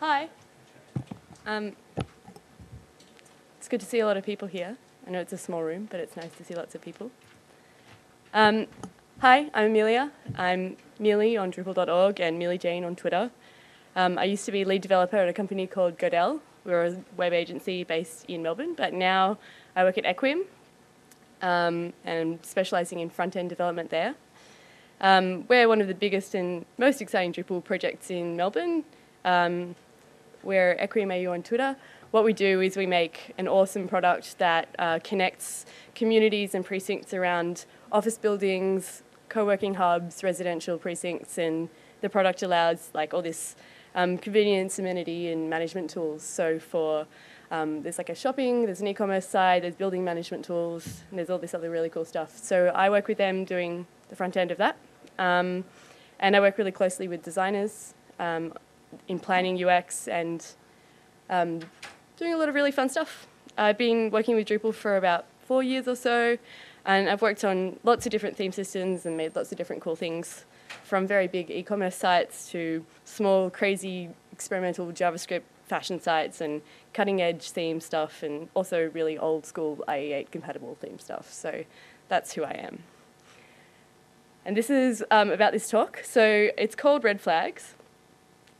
Hi. Um, it's good to see a lot of people here. I know it's a small room, but it's nice to see lots of people. Um, hi, I'm Amelia. I'm Mealy on Drupal.org and Mealy Jane on Twitter. Um, I used to be lead developer at a company called Godel. We're a web agency based in Melbourne, but now I work at Equiem um, and specialising in front end development there. Um, we're one of the biggest and most exciting Drupal projects in Melbourne. Um, we're Equiem AU on Twitter. What we do is we make an awesome product that uh, connects communities and precincts around office buildings, co-working hubs, residential precincts, and the product allows like all this um, convenience, amenity, and management tools. So for um, there's like a shopping, there's an e-commerce side, there's building management tools, and there's all this other really cool stuff. So I work with them doing the front end of that. Um, and I work really closely with designers um, in planning UX and um, doing a lot of really fun stuff. I've been working with Drupal for about four years or so, and I've worked on lots of different theme systems and made lots of different cool things, from very big e-commerce sites to small, crazy, experimental JavaScript fashion sites and cutting edge theme stuff and also really old school IE8 compatible theme stuff. So that's who I am. And this is um, about this talk. So it's called Red Flags.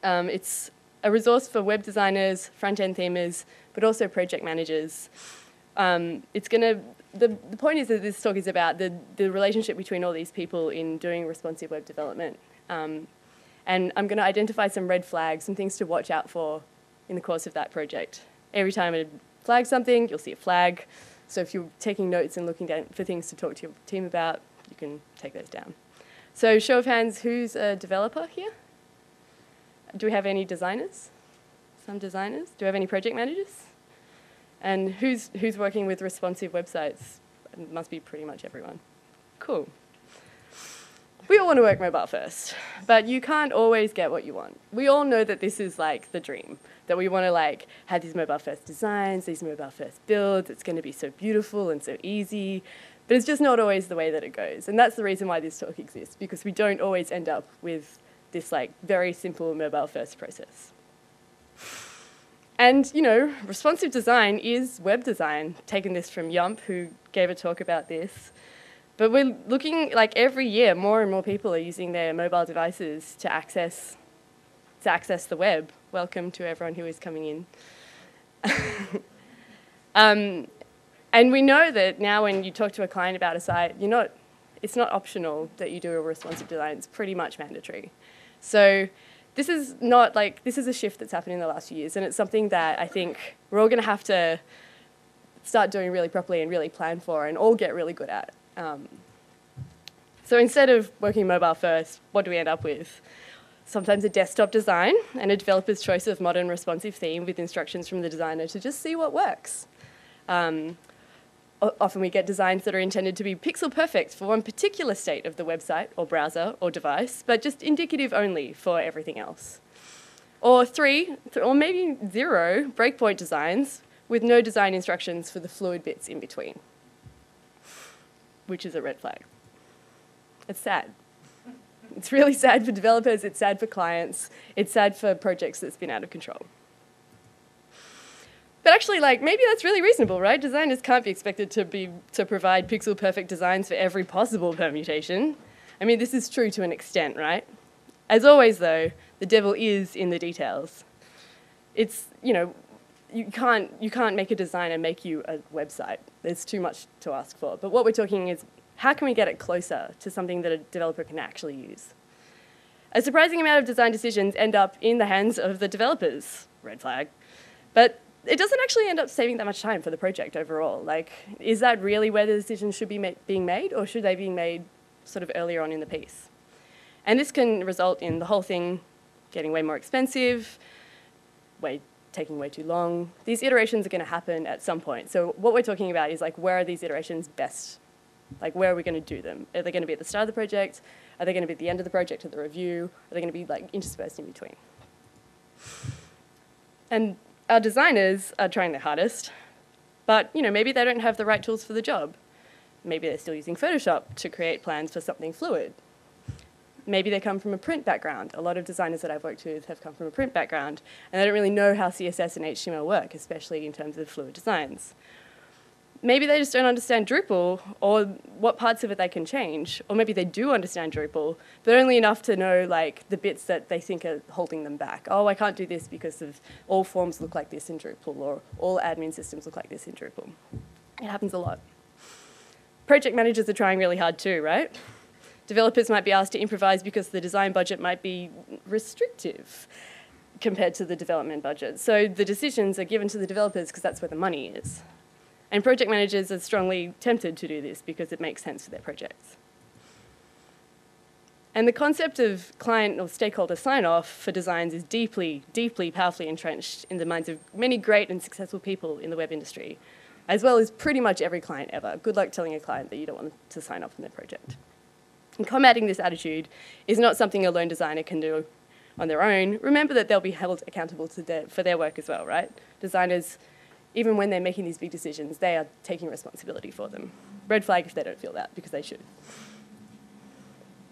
Um, it's a resource for web designers, front-end themers, but also project managers. Um, it's going to, the, the point is that this talk is about the, the relationship between all these people in doing responsive web development. Um, and I'm going to identify some red flags, some things to watch out for in the course of that project. Every time I flag something, you'll see a flag. So if you're taking notes and looking down for things to talk to your team about, you can take those down. So show of hands, who's a developer here? Do we have any designers? Some designers? Do we have any project managers? And who's, who's working with responsive websites? It must be pretty much everyone. Cool. We all want to work mobile first, but you can't always get what you want. We all know that this is like the dream, that we want to like have these mobile first designs, these mobile first builds, it's going to be so beautiful and so easy, but it's just not always the way that it goes. And that's the reason why this talk exists, because we don't always end up with this like very simple mobile first process. And you know, responsive design is web design. Taking this from Yump, who gave a talk about this. But we're looking like every year, more and more people are using their mobile devices to access to access the web. Welcome to everyone who is coming in. um, and we know that now when you talk to a client about a site, you're not, it's not optional that you do a responsive design, it's pretty much mandatory. So this is not like, this is a shift that's happened in the last few years and it's something that I think we're all gonna have to start doing really properly and really plan for and all get really good at. Um, so instead of working mobile first, what do we end up with? Sometimes a desktop design and a developer's choice of modern responsive theme with instructions from the designer to just see what works. Um, often we get designs that are intended to be pixel perfect for one particular state of the website or browser or device, but just indicative only for everything else. Or three, or maybe zero, breakpoint designs with no design instructions for the fluid bits in between, which is a red flag. It's sad. It's really sad for developers, it's sad for clients, it's sad for projects that's been out of control. But actually, like maybe that's really reasonable, right? Designers can't be expected to be to provide pixel perfect designs for every possible permutation. I mean, this is true to an extent, right? As always, though, the devil is in the details. It's you know, you can't you can't make a design and make you a website. There's too much to ask for. But what we're talking is how can we get it closer to something that a developer can actually use? A surprising amount of design decisions end up in the hands of the developers. Red flag. But it doesn't actually end up saving that much time for the project overall. Like, is that really where the decisions should be ma being made, or should they be made sort of earlier on in the piece? And this can result in the whole thing getting way more expensive, way taking way too long. These iterations are going to happen at some point. So what we're talking about is like, where are these iterations best? Like, where are we going to do them? Are they going to be at the start of the project? Are they going to be at the end of the project at the review? Are they going to be like interspersed in between? And our designers are trying their hardest, but you know, maybe they don't have the right tools for the job. Maybe they're still using Photoshop to create plans for something fluid. maybe they come from a print background. A lot of designers that I've worked with have come from a print background, and they don't really know how CSS and HTML work, especially in terms of fluid designs. Maybe they just don't understand Drupal or what parts of it they can change, or maybe they do understand Drupal, but only enough to know like the bits that they think are holding them back. Oh, I can't do this because of all forms look like this in Drupal, or all admin systems look like this in Drupal. It happens a lot. Project managers are trying really hard too, right? Developers might be asked to improvise because the design budget might be restrictive compared to the development budget. So the decisions are given to the developers because that's where the money is. And project managers are strongly tempted to do this because it makes sense for their projects. And the concept of client or stakeholder sign-off for designs is deeply, deeply powerfully entrenched in the minds of many great and successful people in the web industry, as well as pretty much every client ever. Good luck telling a client that you don't want to sign off on their project. And combating this attitude is not something a lone designer can do on their own. Remember that they'll be held accountable their, for their work as well, right? Designers, even when they're making these big decisions, they are taking responsibility for them. Red flag if they don't feel that, because they should.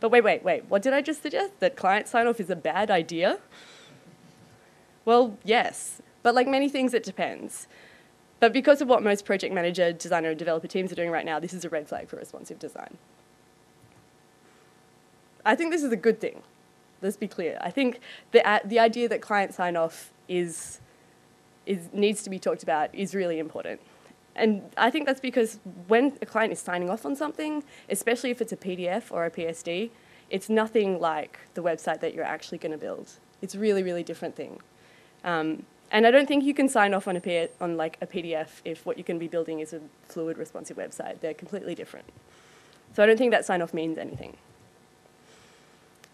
But wait, wait, wait, what did I just suggest? That client sign-off is a bad idea? Well, yes, but like many things, it depends. But because of what most project manager, designer, and developer teams are doing right now, this is a red flag for responsive design. I think this is a good thing. Let's be clear. I think the, uh, the idea that client sign-off is, is, needs to be talked about is really important. And I think that's because when a client is signing off on something, especially if it's a PDF or a PSD, it's nothing like the website that you're actually going to build. It's a really, really different thing. Um, and I don't think you can sign off on, a on like a PDF if what you're going to be building is a fluid, responsive website. They're completely different. So I don't think that sign-off means anything.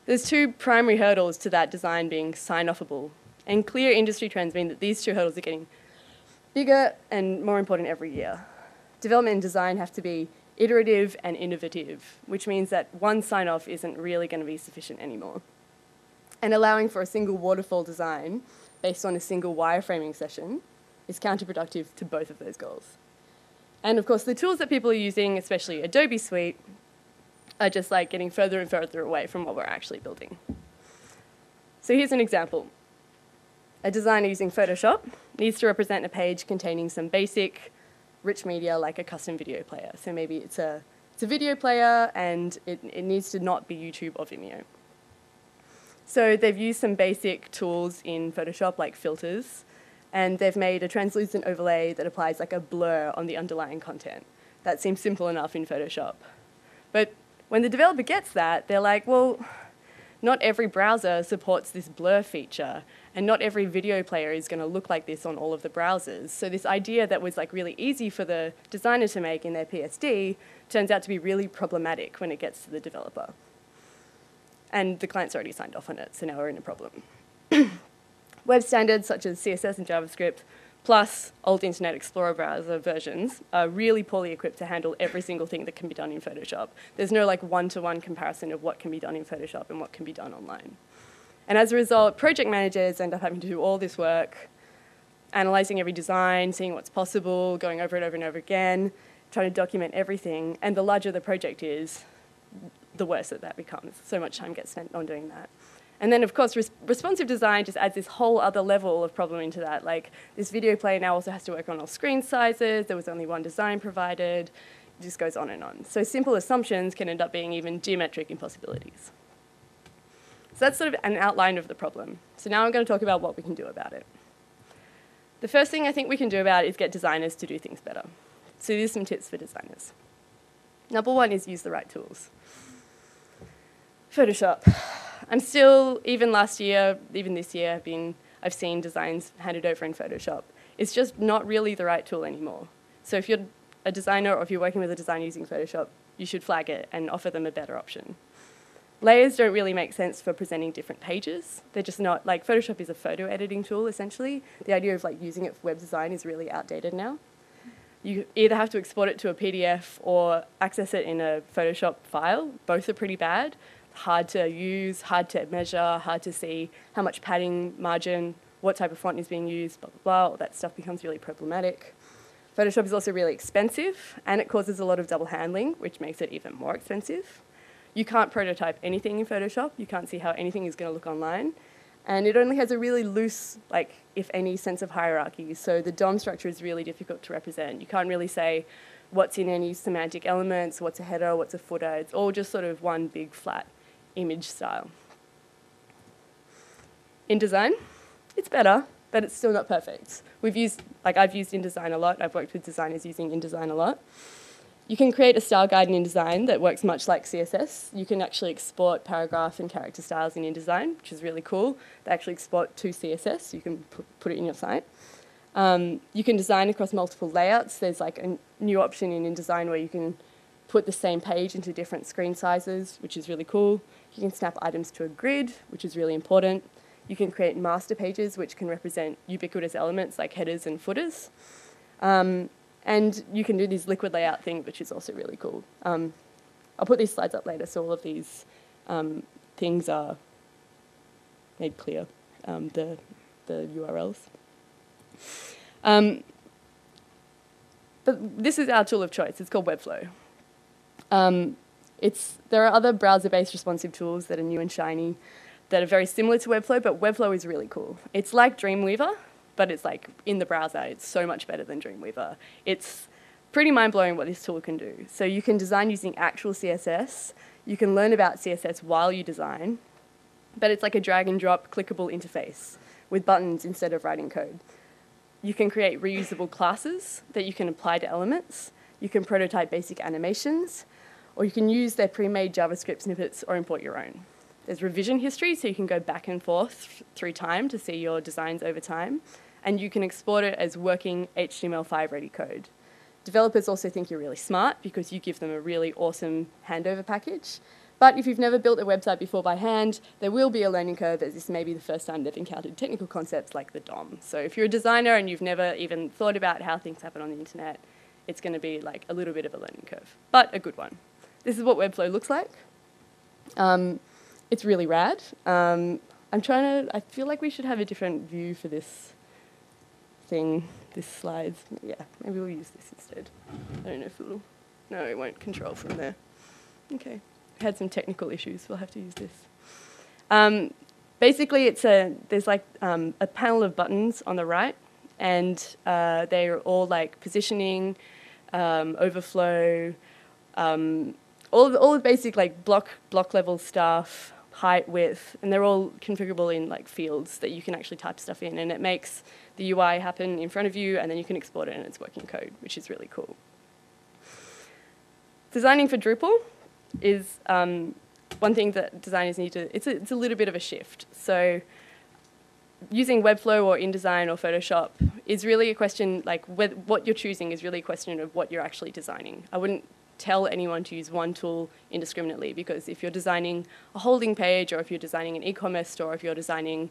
There's two primary hurdles to that design being sign-offable, and clear industry trends mean that these two hurdles are getting bigger and more important every year. Development and design have to be iterative and innovative, which means that one sign-off isn't really going to be sufficient anymore. And allowing for a single waterfall design based on a single wireframing session is counterproductive to both of those goals. And of course, the tools that people are using, especially Adobe Suite, are just like getting further and further away from what we're actually building. So here's an example. A designer using Photoshop needs to represent a page containing some basic rich media like a custom video player. So maybe it's a, it's a video player and it, it needs to not be YouTube or Vimeo. So they've used some basic tools in Photoshop like filters and they've made a translucent overlay that applies like a blur on the underlying content. That seems simple enough in Photoshop. But when the developer gets that, they're like, well, not every browser supports this blur feature, and not every video player is going to look like this on all of the browsers. So this idea that was like really easy for the designer to make in their PSD turns out to be really problematic when it gets to the developer. And the client's already signed off on it, so now we're in a problem. Web standards such as CSS and JavaScript plus old Internet Explorer browser versions are really poorly equipped to handle every single thing that can be done in Photoshop. There's no like one-to-one -one comparison of what can be done in Photoshop and what can be done online. And as a result, project managers end up having to do all this work, analyzing every design, seeing what's possible, going over it over and over again, trying to document everything. And the larger the project is, the worse that that becomes. So much time gets spent on doing that. And then, of course, res responsive design just adds this whole other level of problem into that. Like, this video player now also has to work on all screen sizes. There was only one design provided. It just goes on and on. So simple assumptions can end up being even geometric impossibilities. So that's sort of an outline of the problem. So now I'm going to talk about what we can do about it. The first thing I think we can do about it is get designers to do things better. So here's some tips for designers. Number one is use the right tools. Photoshop. I'm still, even last year, even this year, I've, been, I've seen designs handed over in Photoshop. It's just not really the right tool anymore. So if you're a designer or if you're working with a designer using Photoshop, you should flag it and offer them a better option. Layers don't really make sense for presenting different pages. They're just not, like Photoshop is a photo editing tool essentially. The idea of like using it for web design is really outdated now. You either have to export it to a PDF or access it in a Photoshop file. Both are pretty bad hard to use, hard to measure, hard to see how much padding, margin, what type of font is being used, blah, blah, blah. All that stuff becomes really problematic. Photoshop is also really expensive, and it causes a lot of double handling, which makes it even more expensive. you can't prototype anything in Photoshop. You can't see how anything is going to look online. And it only has a really loose, like, if any, sense of hierarchy. So the DOM structure is really difficult to represent. You can't really say what's in any semantic elements, what's a header, what's a footer. It's all just sort of one big flat image style. InDesign, it's better, but it's still not perfect. We've used, like I've used InDesign a lot. I've worked with designers using InDesign a lot. You can create a style guide in InDesign that works much like CSS. You can actually export paragraph and character styles in InDesign, which is really cool. They actually export to CSS, so you can put it in your site. Um, you can design across multiple layouts. There's like a new option in InDesign where you can put the same page into different screen sizes, which is really cool. You can snap items to a grid, which is really important. You can create master pages, which can represent ubiquitous elements like headers and footers. Um, and you can do this liquid layout thing, which is also really cool. Um, I'll put these slides up later, so all of these um, things are made clear, um, the, the URLs. Um, but this is our tool of choice. It's called Webflow. Um, it's, there are other browser-based responsive tools that are new and shiny that are very similar to Webflow, but Webflow is really cool. It's like Dreamweaver, but it's like in the browser, it's so much better than Dreamweaver. It's pretty mind-blowing what this tool can do. So you can design using actual CSS, you can learn about CSS while you design, but it's like a drag and drop clickable interface with buttons instead of writing code. You can create reusable classes that you can apply to elements. You can prototype basic animations, or you can use their pre-made JavaScript snippets or import your own. There's revision history, so you can go back and forth through time to see your designs over time. And you can export it as working HTML5 ready code. Developers also think you're really smart because you give them a really awesome handover package. But if you've never built a website before by hand, there will be a learning curve as this may be the first time they've encountered technical concepts like the DOM. So if you're a designer and you've never even thought about how things happen on the internet, it's going to be like a little bit of a learning curve, but a good one. This is what Webflow looks like. Um, it's really rad. Um, I'm trying to, I feel like we should have a different view for this thing, this slides. Yeah, maybe we'll use this instead. I don't know if it'll, no, it won't control from there. Okay, had some technical issues, we'll have to use this. Um, basically, it's a, there's like um, a panel of buttons on the right, and uh, they're all like positioning, um, overflow, all, all the basic like block, block level stuff, height, width, and they're all configurable in like fields that you can actually type stuff in, and it makes the UI happen in front of you, and then you can export it and it's working code, which is really cool. Designing for Drupal is um, one thing that designers need to, it's a, it's a little bit of a shift. So using Webflow or InDesign or Photoshop is really a question, like what you're choosing is really a question of what you're actually designing. I wouldn't tell anyone to use one tool indiscriminately because if you're designing a holding page or if you're designing an e-commerce store, or if you're designing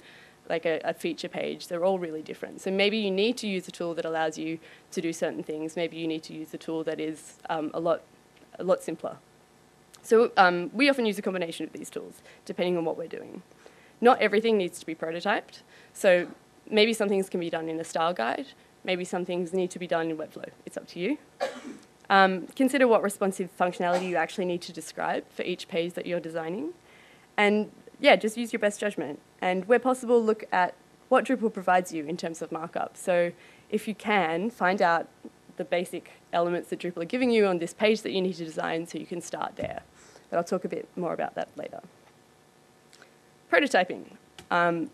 like a, a, feature page, they're all really different. So maybe you need to use a tool that allows you to do certain things. Maybe you need to use a tool that is um, a, lot, a lot simpler. So um, we often use a combination of these tools, depending on what we're doing. Not everything needs to be prototyped. So maybe some things can be done in a style guide. Maybe some things need to be done in Webflow. It's up to you. Um, consider what responsive functionality you actually need to describe for each page that you're designing. And yeah, just use your best judgment. And where possible, look at what Drupal provides you in terms of markup. So if you can, find out the basic elements that Drupal are giving you on this page that you need to design so you can start there. But I'll talk a bit more about that later. Prototyping. Um,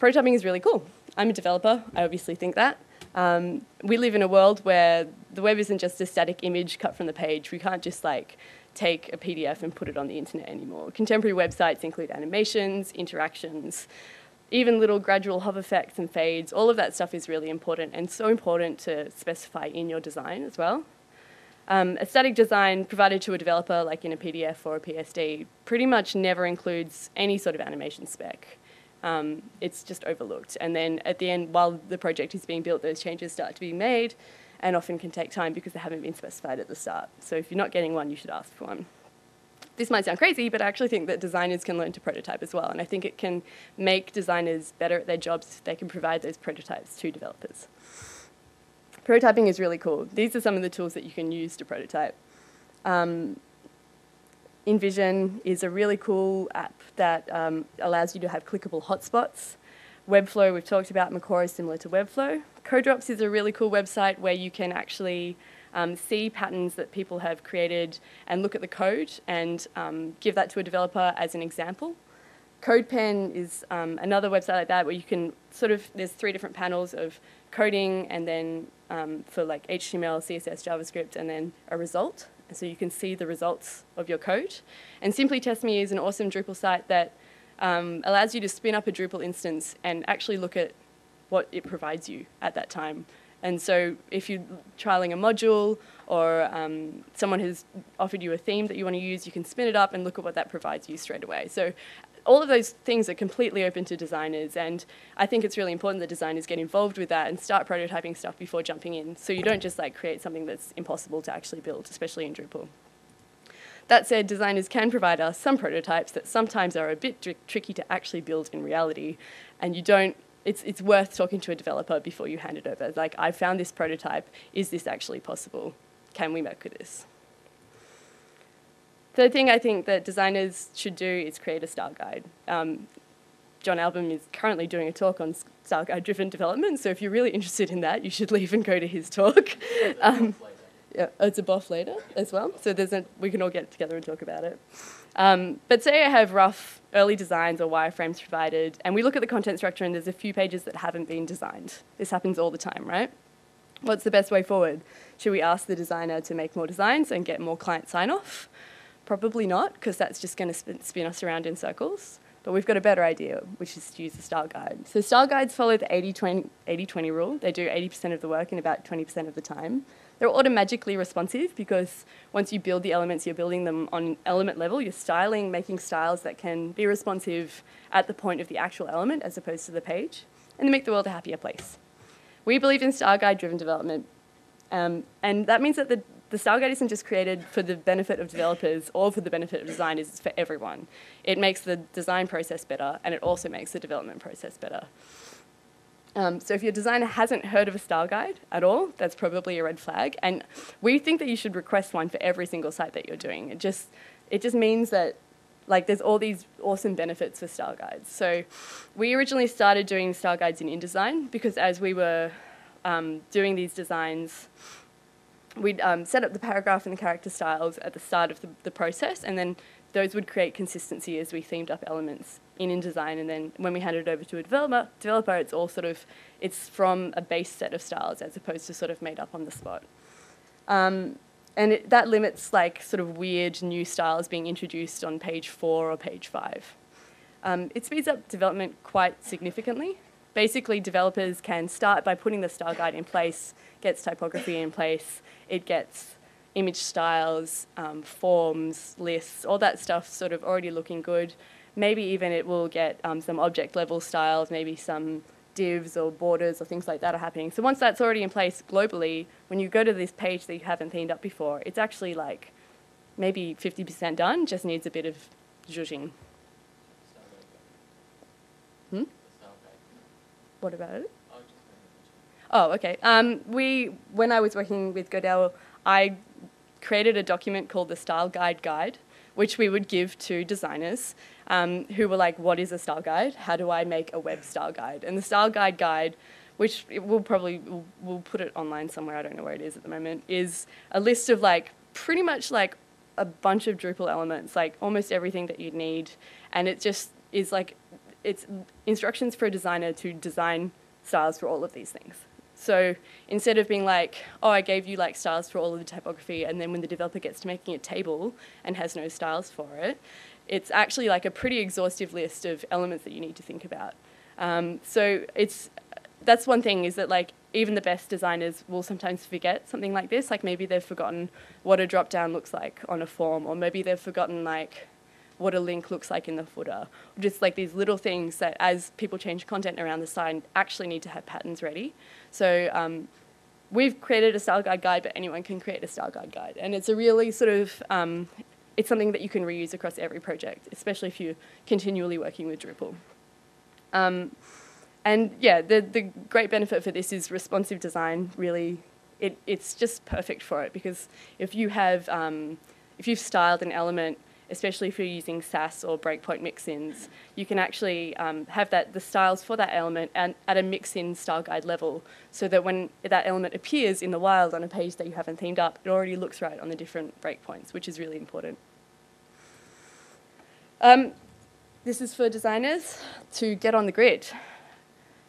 prototyping is really cool. I'm a developer, I obviously think that. Um, we live in a world where the web isn't just a static image cut from the page. We can't just like take a PDF and put it on the internet anymore. Contemporary websites include animations, interactions, even little gradual hover effects and fades. All of that stuff is really important and so important to specify in your design as well. Um, a static design provided to a developer, like in a PDF or a PSD, pretty much never includes any sort of animation spec um, it's just overlooked. And then at the end, while the project is being built, those changes start to be made and often can take time because they haven't been specified at the start. So if you're not getting one, you should ask for one. This might sound crazy, but I actually think that designers can learn to prototype as well. And I think it can make designers better at their jobs if they can provide those prototypes to developers. Prototyping is really cool. These are some of the tools that you can use to prototype. Um, InVision is a really cool app that um, allows you to have clickable hotspots. Webflow, we've talked about, Macaw is similar to Webflow. Codrops is a really cool website where you can actually um, see patterns that people have created and look at the code and um, give that to a developer as an example. CodePen is um, another website like that where you can sort of, there's three different panels of coding and then um, for like HTML, CSS, JavaScript, and then a result. So you can see the results of your code. And Simply Test Me is an awesome Drupal site that um, allows you to spin up a Drupal instance and actually look at what it provides you at that time. And so if you're trialing a module or um, someone has offered you a theme that you want to use, you can spin it up and look at what that provides you straight away. So all of those things are completely open to designers and I think it's really important that designers get involved with that and start prototyping stuff before jumping in. So you don't just like create something that's impossible to actually build, especially in Drupal. That said, designers can provide us some prototypes that sometimes are a bit tr tricky to actually build in reality and you don't it's, it's worth talking to a developer before you hand it over. Like, I found this prototype. Is this actually possible? Can we work with this? Third thing I think that designers should do is create a style guide. Um, John Albin is currently doing a talk on style guide driven development, so if you're really interested in that, you should leave and go to his talk. Um, yeah, it's a BOF later as well, so there's a, we can all get together and talk about it. Um, but say I have rough early designs or wireframes provided, and we look at the content structure and there's a few pages that haven't been designed. This happens all the time, right? What's the best way forward? Should we ask the designer to make more designs and get more client sign-off? Probably not, because that's just going to spin, spin us around in circles. But we've got a better idea, which is to use the style guide. So style guides follow the 80-20 rule. They do 80% of the work in about 20% of the time. They're automatically responsive because once you build the elements, you're building them on element level. You're styling, making styles that can be responsive at the point of the actual element as opposed to the page, and they make the world a happier place. We believe in style guide-driven development, um, and that means that the, the style guide isn't just created for the benefit of developers or for the benefit of designers, it's for everyone. It makes the design process better, and it also makes the development process better. Um, so if your designer hasn't heard of a style guide at all, that's probably a red flag. And we think that you should request one for every single site that you're doing. It just, it just means that like there's all these awesome benefits for style guides. So we originally started doing style guides in InDesign because as we were um, doing these designs, we'd um, set up the paragraph and the character styles at the start of the, the process and then those would create consistency as we themed up elements in InDesign. And then when we hand it over to a developer, developer, it's all sort of, it's from a base set of styles as opposed to sort of made up on the spot. Um, and it, that limits like sort of weird new styles being introduced on page four or page five. Um, it speeds up development quite significantly. Basically, developers can start by putting the style guide in place, gets typography in place, it gets image styles, um, forms, lists, all that stuff sort of already looking good. Maybe even it will get um, some object level styles, maybe some divs or borders or things like that are happening. So once that's already in place globally, when you go to this page that you haven't themed up before, it's actually like maybe 50% done, just needs a bit of zhuzhing. Hmm? What about it? Oh, okay. Um, we, when I was working with Godel, I created a document called the Style Guide Guide, which we would give to designers um, who were like, what is a style guide? How do I make a web style guide? And the Style Guide Guide, which we'll probably, we'll, we'll put it online somewhere, I don't know where it is at the moment, is a list of like, pretty much like a bunch of Drupal elements, like almost everything that you'd need. And it just is like, it's instructions for a designer to design styles for all of these things. So instead of being like, oh, I gave you like styles for all of the typography, and then when the developer gets to making a table and has no styles for it, it's actually like a pretty exhaustive list of elements that you need to think about. Um, so it's that's one thing is that like even the best designers will sometimes forget something like this. Like maybe they've forgotten what a drop down looks like on a form, or maybe they've forgotten like what a link looks like in the footer. Just like these little things that as people change content around the site actually need to have patterns ready. So um, we've created a style guide guide, but anyone can create a style guide guide. And it's a really sort of, um, it's something that you can reuse across every project, especially if you're continually working with Drupal. Um, and yeah, the, the great benefit for this is responsive design really, it, it's just perfect for it because if you have, um, if you've styled an element especially if you're using Sass or breakpoint mixins, you can actually um, have that the styles for that element at, at a mixin style guide level, so that when that element appears in the wild on a page that you haven't themed up, it already looks right on the different breakpoints, which is really important. Um, this is for designers to get on the grid.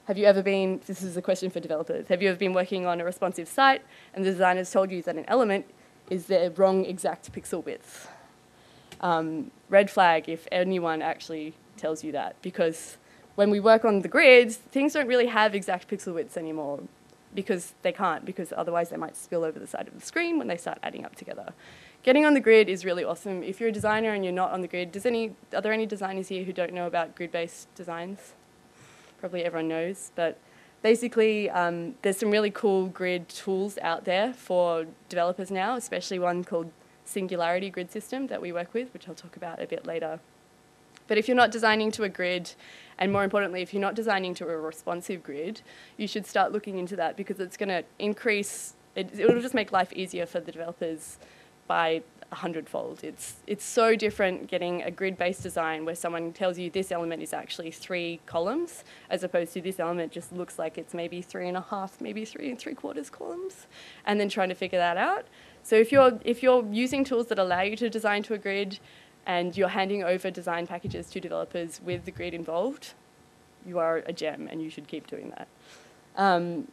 Have you ever been, this is a question for developers, have you ever been working on a responsive site and the designer's told you that an element is the wrong exact pixel width? Um, red flag if anyone actually tells you that, because when we work on the grids, things don't really have exact pixel widths anymore because they can't, because otherwise they might spill over the side of the screen when they start adding up together. Getting on the grid is really awesome. If you're a designer and you're not on the grid, does any, are there any designers here who don't know about grid-based designs? probably everyone knows, but basically um, there's some really cool grid tools out there for developers now, especially one called Singularity Grid System that we work with, which I'll talk about a bit later. But if you're not designing to a grid, and more importantly, if you're not designing to a responsive grid, you should start looking into that because it's going to increase, it, it'll just make life easier for the developers by a hundredfold. It's, it's so different getting a grid-based design where someone tells you this element is actually three columns, as opposed to this element just looks like it's maybe three and a half, maybe three and three quarters columns, and then trying to figure that out. So if you're, if you're using tools that allow you to design to a grid, and you're handing over design packages to developers with the grid involved, you are a gem and you should keep doing that. Um,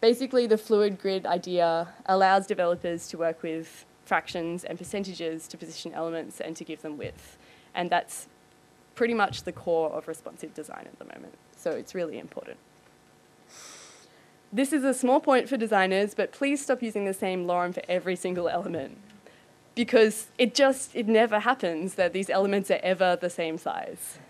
basically, the fluid grid idea allows developers to work with fractions and percentages to position elements and to give them width. And that's pretty much the core of responsive design at the moment. So it's really important. This is a small point for designers, but please stop using the same lorem for every single element. Because it just, it never happens that these elements are ever the same size.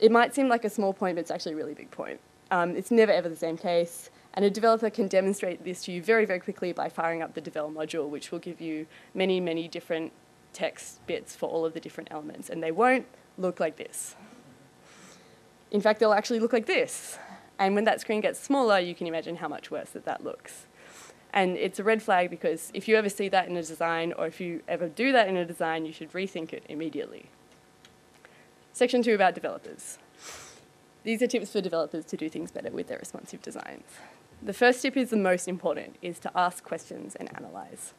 It might seem like a small point, but it's actually a really big point. Um, it's never ever the same case. And a developer can demonstrate this to you very, very quickly by firing up the devel module, which will give you many, many different text bits for all of the different elements. And they won't look like this. In fact, they'll actually look like this. And when that screen gets smaller, you can imagine how much worse that that looks. And it's a red flag because if you ever see that in a design, or if you ever do that in a design, you should rethink it immediately. Section two about developers. These are tips for developers to do things better with their responsive designs. The first tip is the most important, is to ask questions and analyze.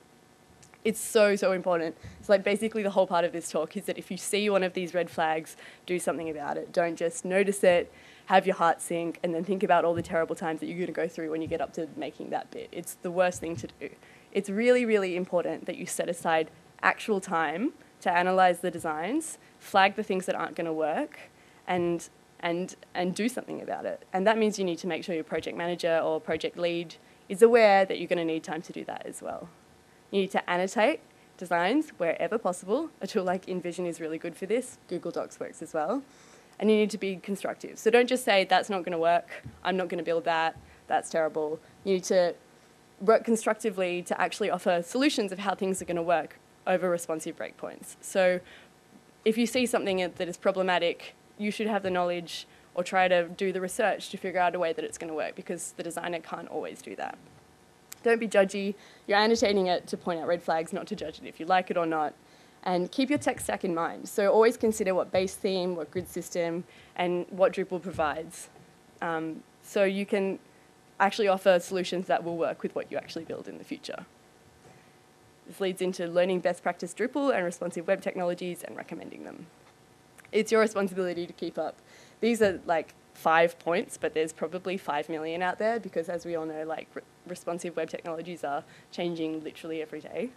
It's so, so important. It's like basically the whole part of this talk is that if you see one of these red flags, do something about it. Don't just notice it, have your heart sink, and then think about all the terrible times that you're going to go through when you get up to making that bit. It's the worst thing to do. It's really, really important that you set aside actual time to analyze the designs, flag the things that aren't going to work, and and, and do something about it. And that means you need to make sure your project manager or project lead is aware that you're going to need time to do that as well. You need to annotate designs wherever possible. A tool like InVision is really good for this. Google Docs works as well. And you need to be constructive. So don't just say, that's not going to work, I'm not going to build that, that's terrible. You need to work constructively to actually offer solutions of how things are going to work over responsive breakpoints. So if you see something that is problematic, you should have the knowledge or try to do the research to figure out a way that it's going to work because the designer can't always do that. Don't be judgy. You're annotating it to point out red flags, not to judge it if you like it or not. And keep your tech stack in mind. So always consider what base theme, what grid system, and what Drupal provides. Um, so you can actually offer solutions that will work with what you actually build in the future. This leads into learning best practice Drupal and responsive web technologies and recommending them it's your responsibility to keep up. These are like five points, but there's probably five million out there because, as we all know, like re responsive web technologies are changing literally every day.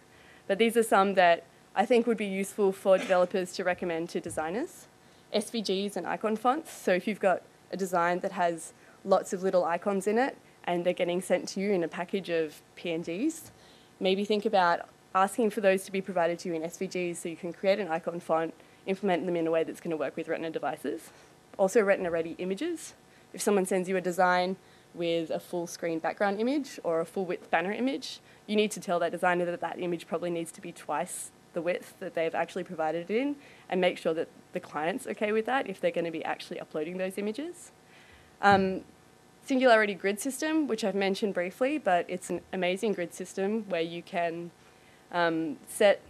But these are some that I think would be useful for developers to recommend to designers. SVGs and icon fonts. So if you've got a design that has lots of little icons in it and they're getting sent to you in a package of PNGs, maybe think about asking for those to be provided to you in SVGs so you can create an icon font implement them in a way that's going to work with Retina devices. Also Retina-ready images. If someone sends you a design with a full screen background image or a full width banner image, you need to tell that designer that that image probably needs to be twice the width that they've actually provided it in and make sure that the client's okay with that if they're going to be actually uploading those images. Um, Singularity grid system, which I've mentioned briefly, but it's an amazing grid system where you can um, set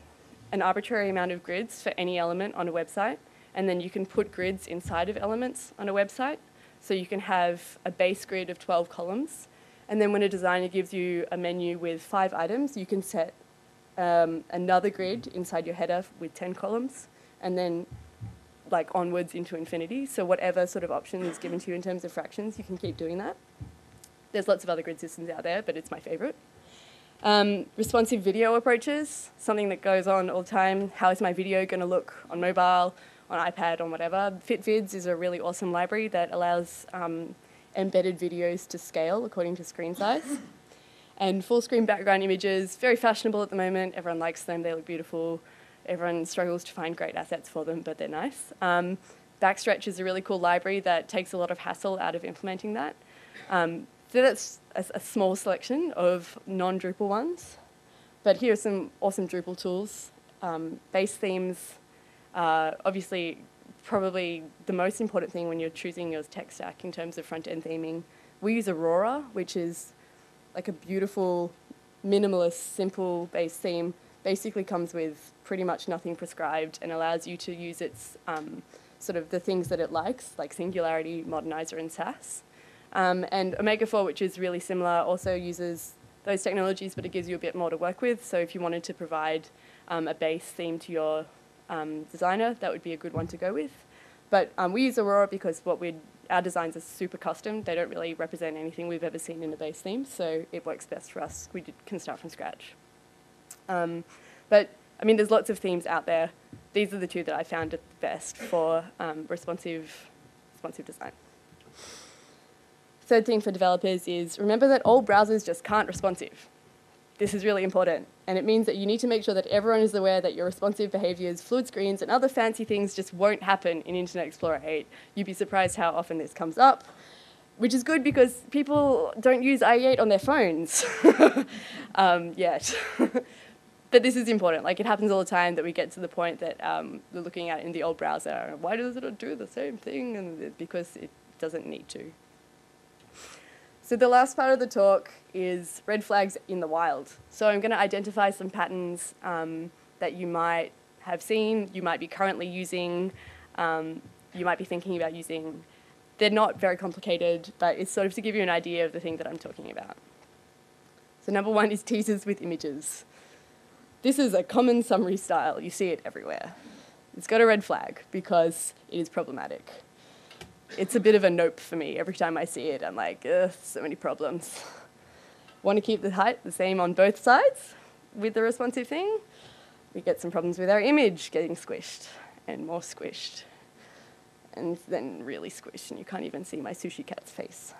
an arbitrary amount of grids for any element on a website, and then you can put grids inside of elements on a website. So you can have a base grid of 12 columns, and then when a designer gives you a menu with five items, you can set um, another grid inside your header with 10 columns, and then like onwards into infinity. So whatever sort of option is given to you in terms of fractions, you can keep doing that. There's lots of other grid systems out there, but it's my favorite. Um, responsive video approaches, something that goes on all the time. How is my video going to look on mobile, on iPad, on whatever? FitVids is a really awesome library that allows um, embedded videos to scale according to screen size. And full screen background images, very fashionable at the moment. Everyone likes them, they look beautiful. Everyone struggles to find great assets for them, but they're nice. Um, Backstretch is a really cool library that takes a lot of hassle out of implementing that. Um, so that's a, a, small selection of non-Drupal ones. But here are some awesome Drupal tools. Um, base themes, uh, obviously probably the most important thing when you're choosing your tech stack in terms of front-end theming. We use Aurora, which is like a beautiful, minimalist, simple base theme. Basically comes with pretty much nothing prescribed and allows you to use its um, sort of the things that it likes, like Singularity, Modernizr, and Sass. Um, and Omega 4, which is really similar, also uses those technologies, but it gives you a bit more to work with. So if you wanted to provide um, a base theme to your um, designer, that would be a good one to go with. But um, we use Aurora because what we our designs are super custom. They don't really represent anything we've ever seen in a base theme, so it works best for us. We did, can start from scratch. Um, but I mean, there's lots of themes out there. These are the two that I found the best for um, responsive, responsive design. Third thing for developers is remember that all browsers just can't responsive. This is really important, and it means that you need to make sure that everyone is aware that your responsive behaviors, fluid screens, and other fancy things just won't happen in Internet Explorer 8. You'd be surprised how often this comes up, which is good because people don't use IE8 on their phones um, yet. but this is important. Like it happens all the time that we get to the point that um, we're looking at in the old browser. Why does it do the same thing? And because it doesn't need to. So the last part of the talk is red flags in the wild. So I'm going to identify some patterns um, that you might have seen, you might be currently using, um, you might be thinking about using. They're not very complicated, but it's sort of to give you an idea of the thing that I'm talking about. So number one is teasers with images. This is a common summary style. You see it everywhere. It's got a red flag because it is problematic it's a bit of a nope for me. Every time I see it, I'm like, ugh, so many problems. Want to keep the height the same on both sides with the responsive thing? We get some problems with our image getting squished and more squished and then really squished and you can't even see my sushi cat's face.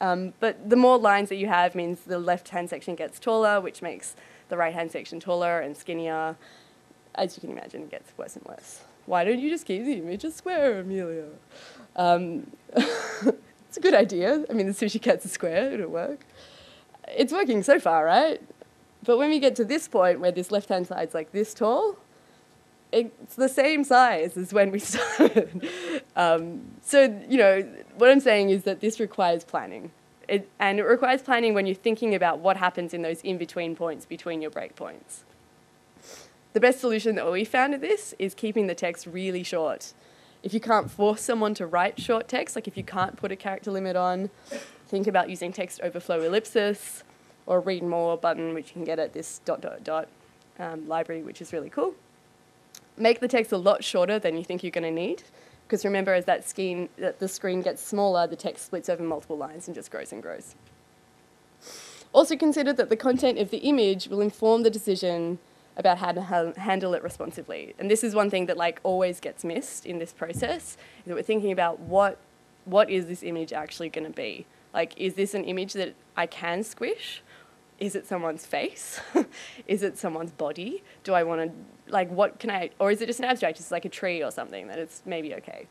Um, but the more lines that you have means the left-hand section gets taller, which makes the right-hand section taller and skinnier. As you can imagine, it gets worse and worse. Why don't you just keep the image square, Amelia? Um, it's a good idea. I mean, the sushi cat's a square, it'll work. It's working so far, right? But when we get to this point where this left-hand side's like this tall, it's the same size as when we started. um, so, you know, what I'm saying is that this requires planning. It, and it requires planning when you're thinking about what happens in those in-between points between your breakpoints. The best solution that we found at this is keeping the text really short if you can't force someone to write short text, like if you can't put a character limit on, think about using text overflow ellipsis or read more button, which you can get at this dot dot dot um, library, which is really cool. Make the text a lot shorter than you think you're going to need, because remember, as that, screen, that the screen gets smaller, the text splits over multiple lines and just grows and grows. Also consider that the content of the image will inform the decision about how to ha handle it responsively. And this is one thing that like always gets missed in this process, is that we're thinking about what, what is this image actually going to be? Like, is this an image that I can squish? Is it someone's face? is it someone's body? Do I want to, like, what can I, or is it just an abstract, it's like a tree or something that it's maybe okay?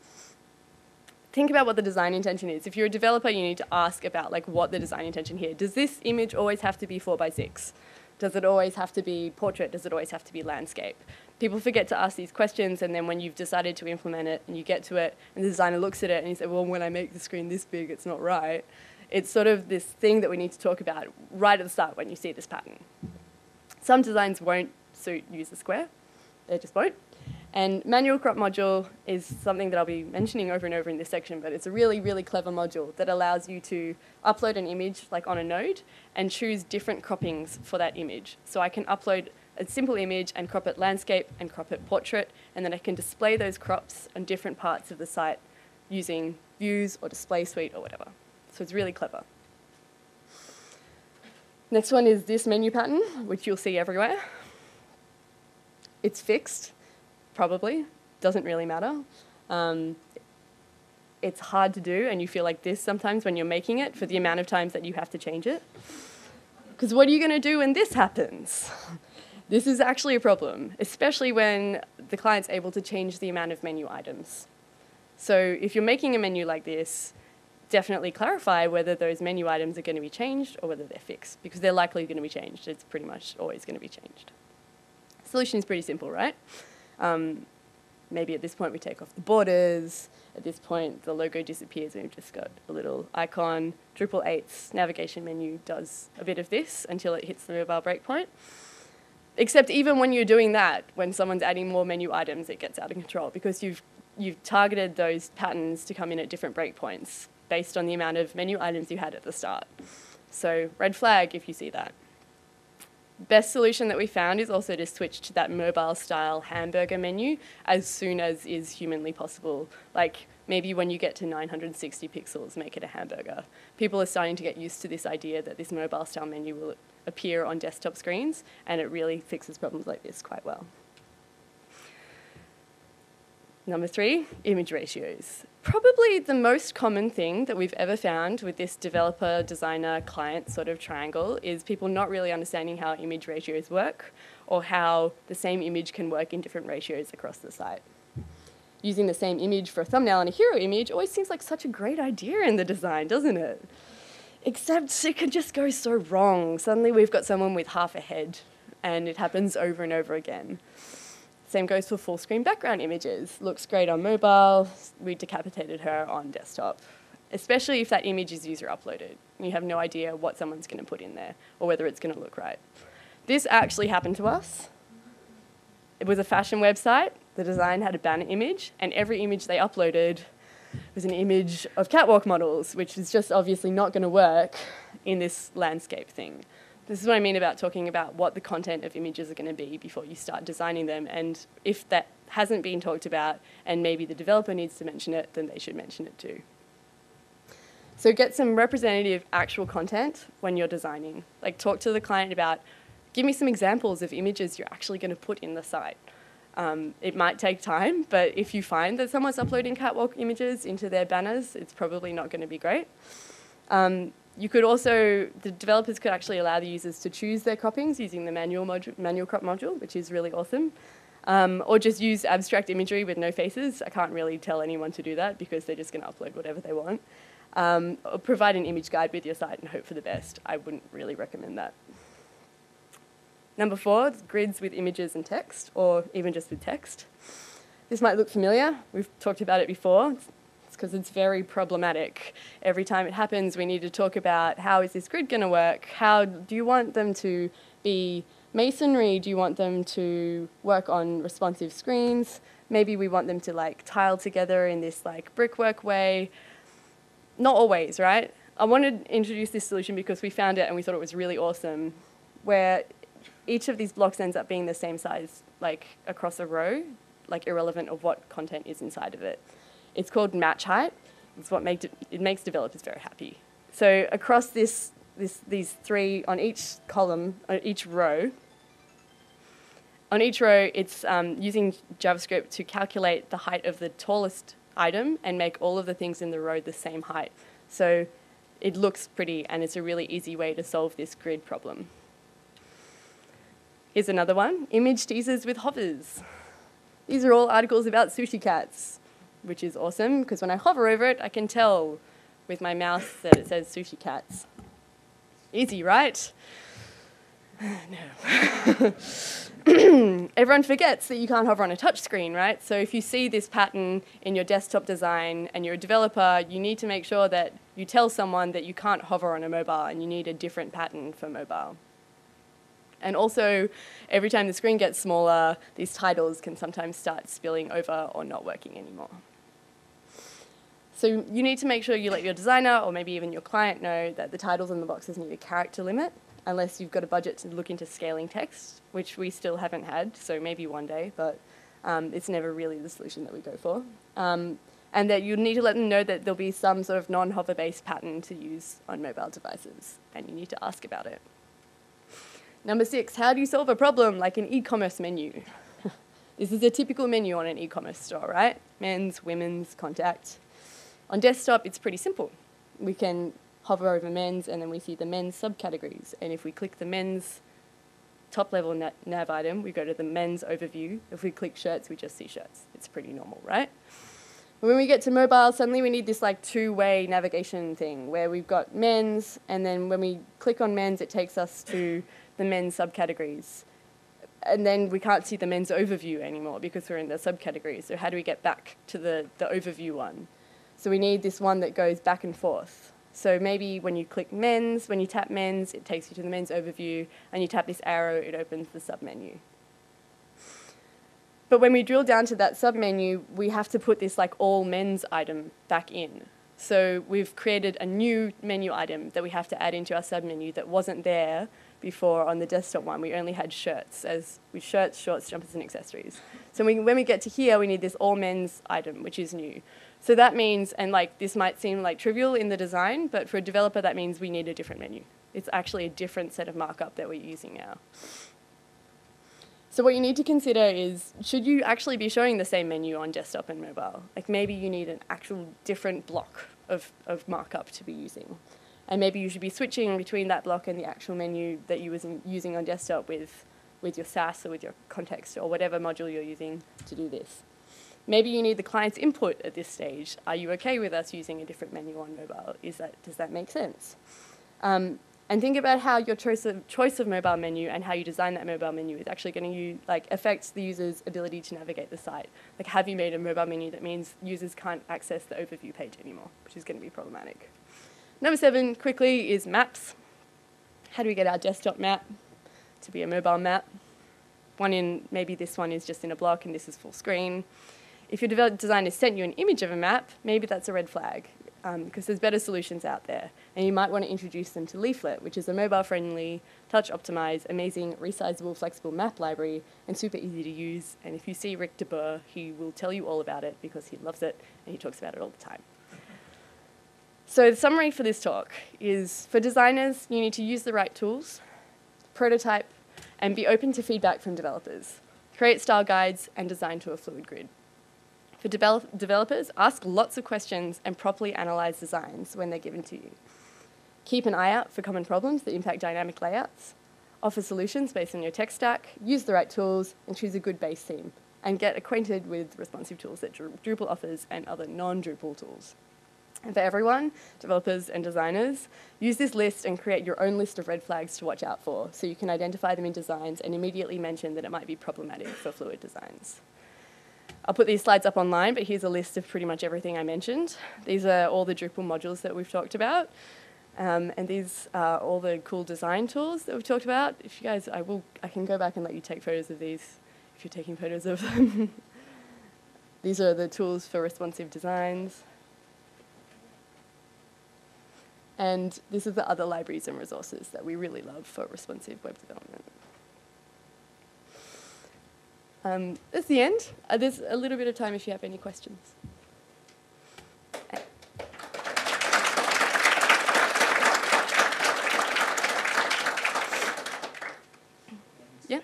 think about what the design intention is. If you're a developer, you need to ask about like what the design intention here. Does this image always have to be four by six? Does it always have to be portrait? Does it always have to be landscape? People forget to ask these questions, and then when you've decided to implement it and you get to it, and the designer looks at it and you say, well, when I make the screen this big, it's not right. It's sort of this thing that we need to talk about right at the start when you see this pattern. Some designs won't suit user square. they just won't. And manual crop module is something that I'll be mentioning over and over in this section, but it's a really, really clever module that allows you to upload an image like on a node and choose different croppings for that image. So I can upload a simple image and crop it landscape and crop it portrait, and then I can display those crops on different parts of the site using views or display suite or whatever. So it's really clever. Next one is this menu pattern, which you'll see everywhere. It's fixed probably. Doesn't really matter. Um, it's hard to do, and you feel like this sometimes when you're making it for the amount of times that you have to change it. Because what are you going to do when this happens? this is actually a problem, especially when the client's able to change the amount of menu items. So if you're making a menu like this, definitely clarify whether those menu items are going to be changed or whether they're fixed, because they're likely going to be changed. It's pretty much always going to be changed. Solution is pretty simple, right? Um, maybe at this point we take off the borders. At this point, the logo disappears and we've just got a little icon. Drupal 8's navigation menu does a bit of this until it hits the mobile breakpoint. Except even when you're doing that, when someone's adding more menu items, it gets out of control because you've, you've targeted those patterns to come in at different breakpoints based on the amount of menu items you had at the start. So red flag if you see that best solution that we found is also to switch to that mobile style hamburger menu as soon as is humanly possible. Like maybe when you get to 960 pixels, make it a hamburger. People are starting to get used to this idea that this mobile style menu will appear on desktop screens and it really fixes problems like this quite well. Number three, image ratios. Probably the most common thing that we've ever found with this developer, designer, client sort of triangle is people not really understanding how image ratios work or how the same image can work in different ratios across the site. Using the same image for a thumbnail and a hero image always seems like such a great idea in the design, doesn't it? Except it can just go so wrong. Suddenly we've got someone with half a head and it happens over and over again. Same goes for full screen background images. Looks great on mobile, we decapitated her on desktop. Especially if that image is user uploaded. You have no idea what someone's going to put in there or whether it's going to look right. This actually happened to us. It was a fashion website. The design had a banner image, and every image they uploaded was an image of catwalk models, which is just obviously not going to work in this landscape thing. This is what I mean about talking about what the content of images are going to be before you start designing them. And if that hasn't been talked about and maybe the developer needs to mention it, then they should mention it too. So get some representative actual content when you're designing. Like talk to the client about, give me some examples of images you're actually going to put in the site. Um, it might take time, but if you find that someone's uploading catwalk images into their banners, it's probably not going to be great. Um, you could also, the developers could actually allow the users to choose their croppings using the manual, manual crop module, which is really awesome. Um, or just use abstract imagery with no faces. I can't really tell anyone to do that because they're just going to upload whatever they want. Um, or provide an image guide with your site and hope for the best. I wouldn't really recommend that. Number four, grids with images and text, or even just with text. This might look familiar. We've talked about it before. It's because it's very problematic. Every time it happens, we need to talk about how is this grid going to work? How do you want them to be masonry? Do you want them to work on responsive screens? Maybe we want them to like tile together in this like brickwork way. Not always, right? I wanted to introduce this solution because we found it and we thought it was really awesome, where each of these blocks ends up being the same size, like across a row, like irrelevant of what content is inside of it. It's called match height. It's what makes it, it makes developers very happy. So across this, this, these three, on each column, on each row, on each row, it's um, using JavaScript to calculate the height of the tallest item and make all of the things in the row the same height. So it looks pretty and it's a really easy way to solve this grid problem. Here's another one, image teasers with hovers. These are all articles about sushi cats which is awesome because when I hover over it, I can tell with my mouse that it says sushi cats. Easy, right? no. Everyone forgets that you can't hover on a touchscreen, right? So if you see this pattern in your desktop design and you're a developer, you need to make sure that you tell someone that you can't hover on a mobile and you need a different pattern for mobile. And also, every time the screen gets smaller, these titles can sometimes start spilling over or not working anymore. So you need to make sure you let your designer or maybe even your client know that the titles in the boxes need a character limit, unless you've got a budget to look into scaling text, which we still haven't had, so maybe one day, but um, it's never really the solution that we go for. Um, and that you need to let them know that there'll be some sort of non-hover based pattern to use on mobile devices, and you need to ask about it. Number six, how do you solve a problem like an e-commerce menu? this is a typical menu on an e-commerce store, right? Men's, women's, contact. On desktop, it's pretty simple. We can hover over men's and then we see the men's subcategories. And if we click the men's top level nav item, we go to the men's overview. If we click shirts, we just see shirts. It's pretty normal, right? when we get to mobile, suddenly we need this like two-way navigation thing where we've got men's, and then when we click on men's, it takes us to the men's subcategories. And then we can't see the men's overview anymore because we're in the subcategories. So how do we get back to the, the overview one? So we need this one that goes back and forth. So maybe when you click men's, when you tap men's, it takes you to the men's overview, and you tap this arrow, it opens the submenu. But when we drill down to that submenu, we have to put this like all men's item back in. So we've created a new menu item that we have to add into our submenu that wasn't there before on the desktop one. We only had shirts as with shirts, shorts, jumpers, and accessories. So we, when we get to here, we need this all men's item, which is new. So that means, and like this might seem like trivial in the design, but for a developer, that means we need a different menu. It's actually a different set of markup that we're using now. So what you need to consider is, should you actually be showing the same menu on desktop and mobile? Like maybe you need an actual different block of, of markup to be using. And maybe you should be switching between that block and the actual menu that you was using on desktop with, with your Sass or with your context or whatever module you're using to do this. Maybe you need the client's input at this stage. Are you okay with us using a different menu on mobile? Is that, does that make sense? Um, and think about how your choice of, choice of mobile menu and how you design that mobile menu is actually going to like affect the user's ability to navigate the site. Like, have you made a mobile menu that means users can't access the overview page anymore, which is going to be problematic. Number seven, quickly, is maps. How do we get our desktop map to be a mobile map? One in, maybe this one is just in a block and this is full screen. If your designer sent you an image of a map, maybe that's a red flag because um, there's better solutions out there. And you might want to introduce them to Leaflet, which is a mobile-friendly, touch-optimized, amazing, resizable, flexible map library and super easy to use. And if you see Rik de Boer, he will tell you all about it because he loves it and he talks about it all the time. So the summary for this talk is, for designers, you need to use the right tools, prototype, and be open to feedback from developers. Create style guides and design to a fluid grid. For develop developers, ask lots of questions and properly analyze designs when they're given to you. Keep an eye out for common problems that impact dynamic layouts. Offer solutions based on your tech stack, use the right tools, and choose a good base theme. And get acquainted with responsive tools that Drupal offers and other non-Drupal tools. And for everyone, developers and designers, use this list and create your own list of red flags to watch out for so you can identify them in designs and immediately mention that it might be problematic for fluid designs. I'll put these slides up online, but here's a list of pretty much everything I mentioned. These are all the Drupal modules that we've talked about. Um, and these are all the cool design tools that we've talked about. If you guys, I will, I can go back and let you take photos of these if you're taking photos of them. these are the tools for responsive designs. And this is the other libraries and resources that we really love for responsive web development. Um, that's the end. Uh, there's a little bit of time if you have any questions. Yeah?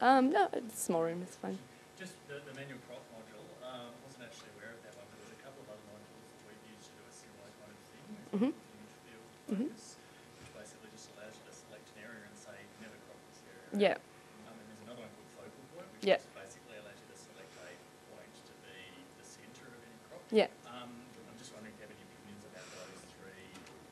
Um, no, it's a small room, it's fine. Just the, the manual crop module, um, I wasn't actually aware of that one, but there's a couple of other modules that we've used to do a similar kind of thing. Mm -hmm. field focus, mm -hmm. which basically just allows you to select an area and say, never crop this area. Yeah. Yeah. basically allows you to select a point to be the centre of any crop. Yeah. Um, I'm just wondering if you have any opinions about those three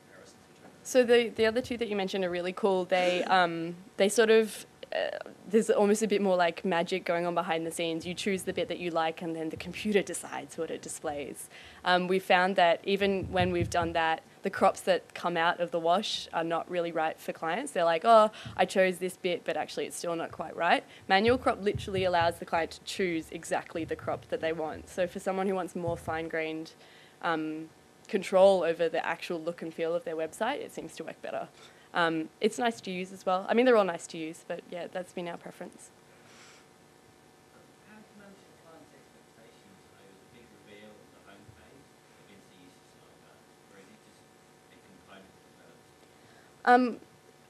comparisons between them. So the, the other two that you mentioned are really cool. They, um, they sort of uh, there's almost a bit more like magic going on behind the scenes. You choose the bit that you like, and then the computer decides what it displays. Um, we found that even when we've done that, the crops that come out of the wash are not really right for clients. They're like, oh, I chose this bit, but actually it's still not quite right. Manual crop literally allows the client to choose exactly the crop that they want. So for someone who wants more fine-grained um, control over the actual look and feel of their website, it seems to work better. Um, it's nice to use as well. I mean, they're all nice to use, but yeah, that's been our preference. How do you manage the client's expectations over the big reveal of the homepage against the user style guide? Or is it just a component developed? Um,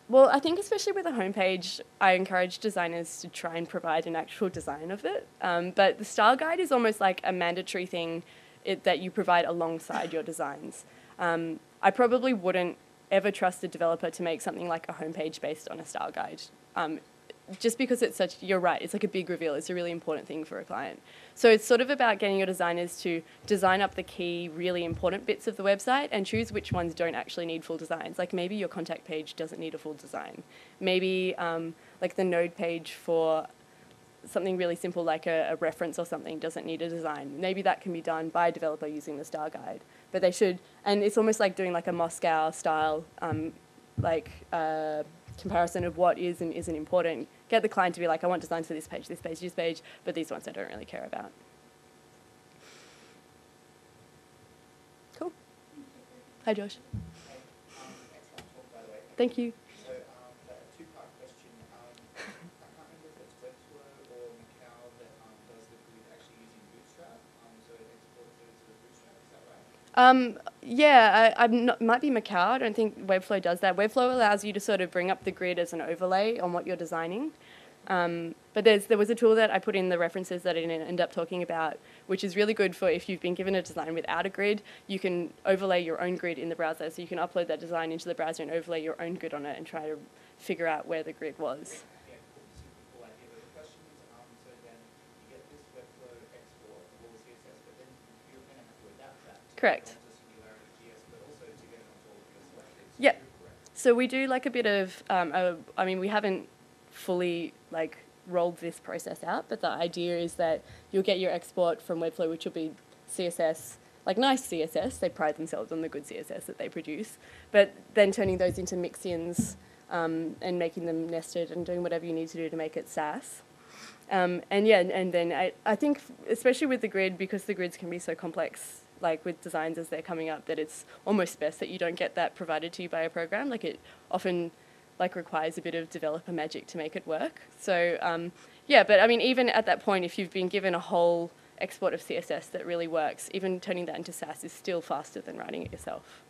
well, I think especially with a homepage, I encourage designers to try and provide an actual design of it. Um, but the style guide is almost like a mandatory thing it, that you provide alongside your designs. Um, I probably wouldn't ever trust a developer to make something like a homepage based on a style guide. Um, just because it's such, you're right, it's like a big reveal. It's a really important thing for a client. So it's sort of about getting your designers to design up the key, really important bits of the website and choose which ones don't actually need full designs. Like maybe your contact page doesn't need a full design. Maybe um, like the node page for something really simple like a, a, reference or something doesn't need a design. Maybe that can be done by a developer using the style guide. But they should, and it's almost like doing like a MoSCoW style um, like uh, comparison of what is and isn't important. Get the client to be like, I want designs for this page, this page, this page, but these ones I don't really care about. Cool. Hi, Josh. Thank you. Um, yeah, I, I'm not, might be Macaw. I don't think Webflow does that. Webflow allows you to sort of bring up the grid as an overlay on what you're designing. Um, but there's, there was a tool that I put in the references that I didn't end up talking about, which is really good for if you've been given a design without a grid, you can overlay your own grid in the browser. So you can upload that design into the browser and overlay your own grid on it and try to figure out where the grid was. Correct. Not just Singularity.gs, but also to get it onto all of your Correct. So we do like a bit of, um, a, I mean, we haven't fully like rolled this process out, but the idea is that you'll get your export from Webflow, which will be CSS, like nice CSS. They pride themselves on the good CSS that they produce, but then turning those into mixins um, and making them nested and doing whatever you need to do to make it Sass. Um, and yeah, and, and then I, I think, especially with the grid, because the grids can be so complex, like with designs as they're coming up, that it's almost best that you don't get that provided to you by a program. Like it often like requires a bit of developer magic to make it work. So um, yeah, but I mean, even at that point, if you've been given a whole export of CSS that really works, even turning that into Sass is still faster than writing it yourself.